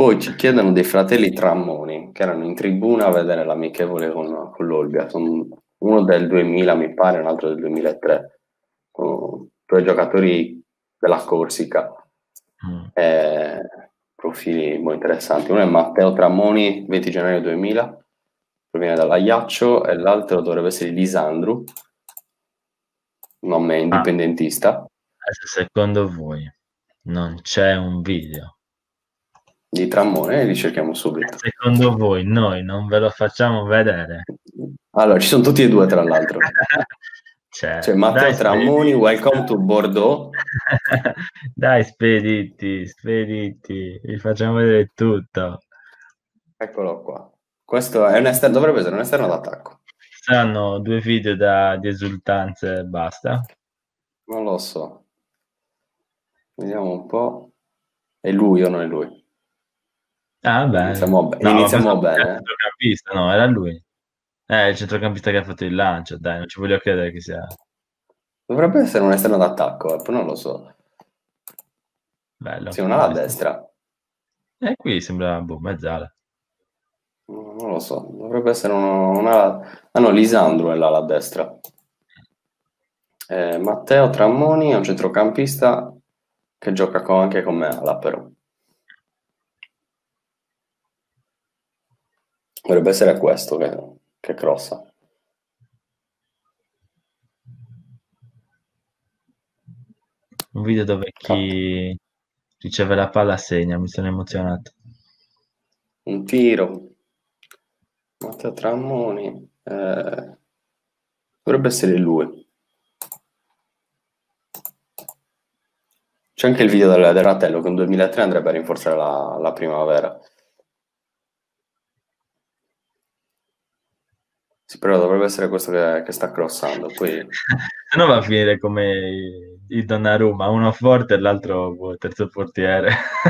Poi ci chiedono dei fratelli Trammoni che erano in tribuna a vedere l'amichevole con, con l'Olbia. Sono uno del 2000, mi pare, un altro del 2003. due giocatori della Corsica. Mm. Eh, profili molto interessanti. Uno è Matteo Trammoni, 20 gennaio 2000, proviene dall'Aiaccio, e l'altro dovrebbe essere Lisandru, nome ah. indipendentista. Ah, secondo voi non c'è un video di Trammone, li cerchiamo subito. Secondo voi noi non ve lo facciamo vedere? Allora, ci sono tutti e due, tra l'altro. C'è, cioè, Matteo dai, Trammoni, welcome to Bordeaux. dai, spediti, spediti, vi facciamo vedere tutto. Eccolo qua. Questo è un esterno, dovrebbe essere un esterno d'attacco. Saranno due video da, di esultanze e basta. Non lo so. Vediamo un po'. È lui o non è lui? Ah, beh. Iniziamo, be- no, iniziamo bene. centrocampista, no, era lui. Eh, il centrocampista che ha fatto il lancio, dai, non ci voglio credere che sia... Dovrebbe essere un esterno d'attacco, eh, poi non lo so. Bello. Sì, una alla destra. E eh, qui sembra, boh, mezzala. Non lo so, dovrebbe essere uno, una... Ah no, Lisandro è là alla destra. Eh, Matteo Trammoni è un centrocampista che gioca con, anche con me alla però. Dovrebbe essere questo che, che crossa. Un video dove chi riceve la palla segna, mi sono emozionato. Un tiro. Matteo Trammoni. Eh, dovrebbe essere lui. C'è anche il video del, del Ratello che nel 2003 andrebbe a rinforzare la, la primavera. Sì, però dovrebbe essere questo che, che sta crossando. Poi... Se no va a finire come il Donnarumma, uno forte e l'altro boh, terzo portiere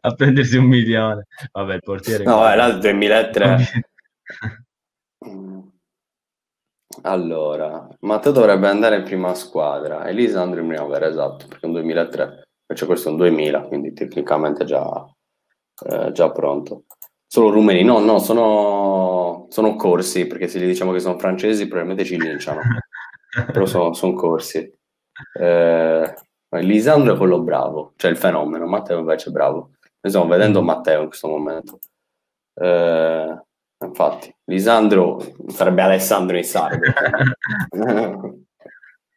a prendersi un milione. Vabbè, il portiere... No, era il 2003. allora, Matteo dovrebbe andare in prima squadra, Elisandro in primavera, esatto, perché è un 2003, invece questo è un 2000, quindi tecnicamente già, eh, già pronto. Solo rumeni, no, no, sono, sono corsi, perché se gli diciamo che sono francesi probabilmente ci linciano, però sono, sono corsi. Eh, Lisandro è quello bravo, cioè il fenomeno, Matteo invece è bravo. Noi stiamo vedendo. Matteo in questo momento. Eh, infatti, Lisandro sarebbe Alessandro in sardo.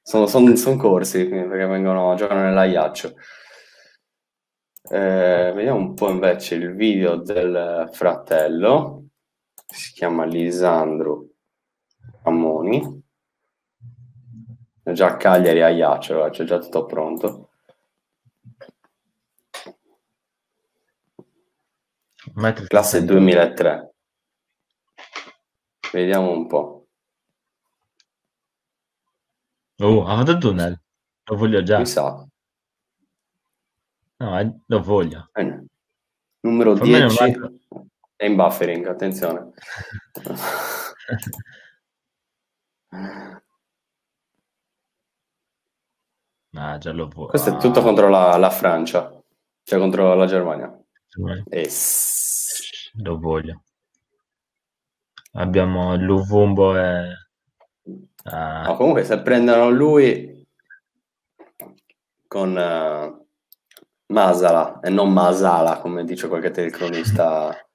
sono, sono, sono corsi, perché vengono, giocano nell'aiaccio. Eh, vediamo un po' invece il video del fratello, si chiama Lisandro Amoni. È già a Cagliari a Iaccio, c'è già tutto pronto. Classe 2003. Vediamo un po'. Oh, ha fatto il tunnel. Lo voglio già. Mi sa. No, eh, lo voglio. Eh, numero per 10 è in buffering, attenzione. ah, già lo voglio. Questo è tutto contro la, la Francia, cioè contro la Germania. E... Lo voglio. Abbiamo Luvumbo e... Ah. No, comunque se prendono lui con... Uh Masala e non Masala, come dice qualche telecronista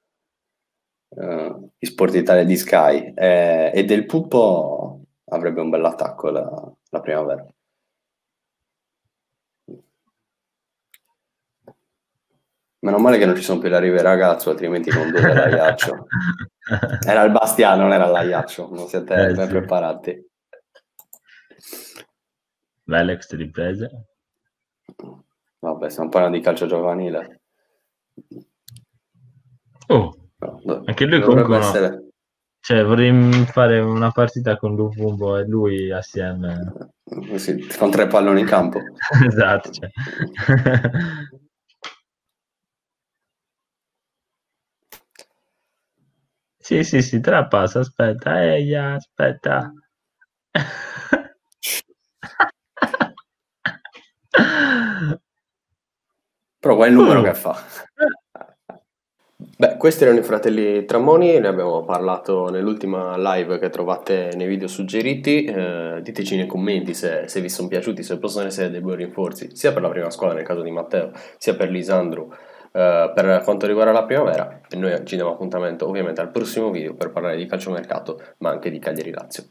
uh, di Sport Italia di Sky. E, e, del Pupo avrebbe un bell'attacco la, la primavera. Meno male che non ci sono più le rive ragazzo, altrimenti non due l'aiaccio. Era il Bastiano, non era l'aiaccio, non siete eh, ben sì. preparati. Belle queste riprese. Vabbè, stiamo parlando di calcio giovanile. Oh, no, anche lui comunque essere... no. Cioè, vorrei fare una partita con Luvumbo e lui assieme. Sì, con tre palloni in campo. esatto. Cioè. sì, sì, sì, tra passo, aspetta, ehi, aspetta. Però qual è il numero uh. che fa? Beh, questi erano i fratelli Tramoni, ne abbiamo parlato nell'ultima live che trovate nei video suggeriti. Eh, diteci nei commenti se, se, vi sono piaciuti, se possono essere dei buoni rinforzi, sia per la prima squadra nel caso di Matteo, sia per Lisandro eh, per quanto riguarda la primavera. E noi ci diamo appuntamento ovviamente al prossimo video per parlare di calciomercato, ma anche di Cagliari Lazio.